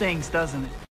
things, doesn't it?